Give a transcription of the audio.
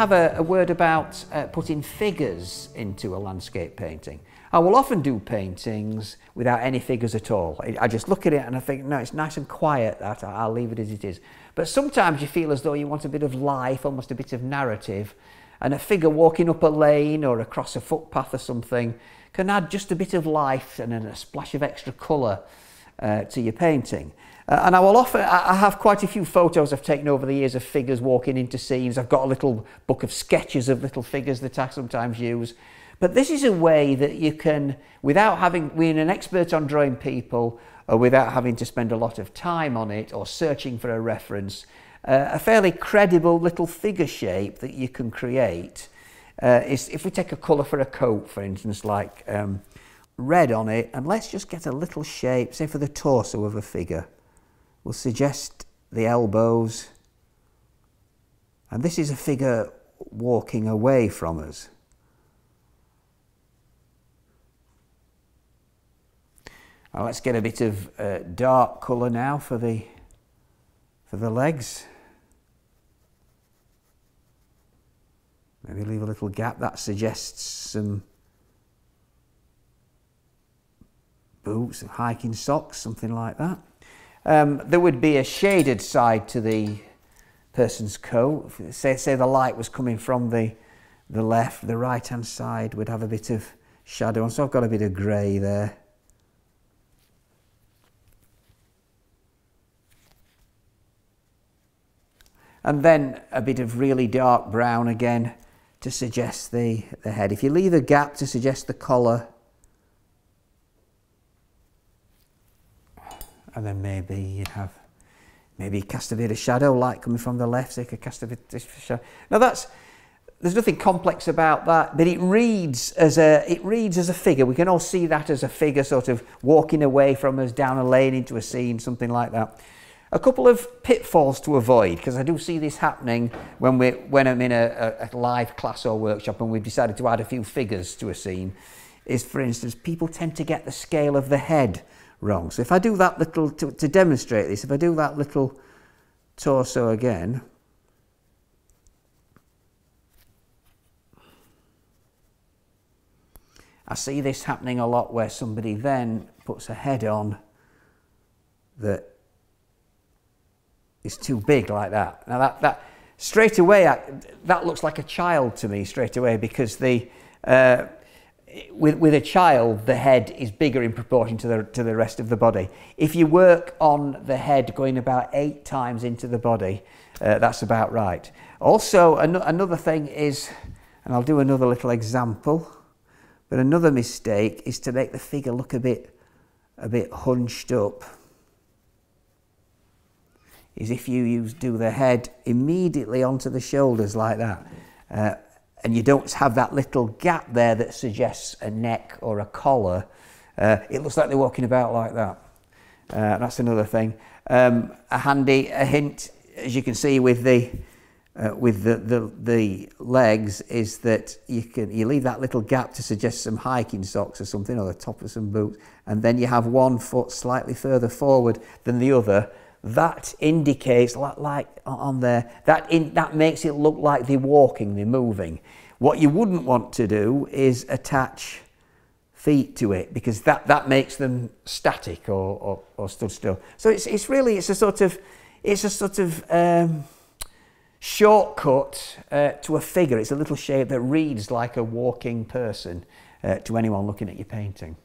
have a, a word about uh, putting figures into a landscape painting. I will often do paintings without any figures at all. I just look at it and I think, no, it's nice and quiet that, I'll leave it as it is. But sometimes you feel as though you want a bit of life, almost a bit of narrative, and a figure walking up a lane or across a footpath or something can add just a bit of life and a splash of extra colour uh, to your painting. Uh, and I will offer, I have quite a few photos I've taken over the years of figures walking into scenes. I've got a little book of sketches of little figures that I sometimes use. But this is a way that you can, without having being an expert on drawing people, or without having to spend a lot of time on it or searching for a reference, uh, a fairly credible little figure shape that you can create uh, is if we take a colour for a coat, for instance, like um, red on it, and let's just get a little shape, say for the torso of a figure. We'll suggest the elbows. And this is a figure walking away from us. Now let's get a bit of uh, dark colour now for the, for the legs. Maybe leave a little gap that suggests some boots, hiking socks, something like that. Um, there would be a shaded side to the person's coat. Say, say the light was coming from the, the left, the right hand side would have a bit of shadow on. So I've got a bit of grey there. And then a bit of really dark brown again to suggest the, the head. If you leave a gap to suggest the collar, and then maybe you have maybe cast a bit of shadow light coming from the left so you could cast a bit of shadow. Now that's there's nothing complex about that but it reads as a it reads as a figure. We can all see that as a figure sort of walking away from us down a lane into a scene something like that. A couple of pitfalls to avoid because I do see this happening when we when I'm in a, a, a live class or workshop and we've decided to add a few figures to a scene is for instance people tend to get the scale of the head wrong. So if I do that little, to, to demonstrate this, if I do that little torso again, I see this happening a lot where somebody then puts a head on that is too big like that. Now that, that straight away, I, that looks like a child to me straight away because the, uh, with, with a child, the head is bigger in proportion to the, to the rest of the body. If you work on the head going about eight times into the body, uh, that's about right. Also, an another thing is, and I'll do another little example, but another mistake is to make the figure look a bit, a bit hunched up. Is if you use, do the head immediately onto the shoulders like that. Uh, and you don't have that little gap there that suggests a neck or a collar, uh, it looks like they're walking about like that. Uh, that's another thing. Um, a handy a hint, as you can see with the uh, with the, the the legs, is that you can you leave that little gap to suggest some hiking socks or something, or the top of some boots, and then you have one foot slightly further forward than the other, that indicates like on there that in, that makes it look like they're walking they're moving. What you wouldn't want to do is attach feet to it because that that makes them static or, or, or stood still. So it's, it's really it's a sort of it's a sort of um, shortcut uh, to a figure. It's a little shape that reads like a walking person uh, to anyone looking at your painting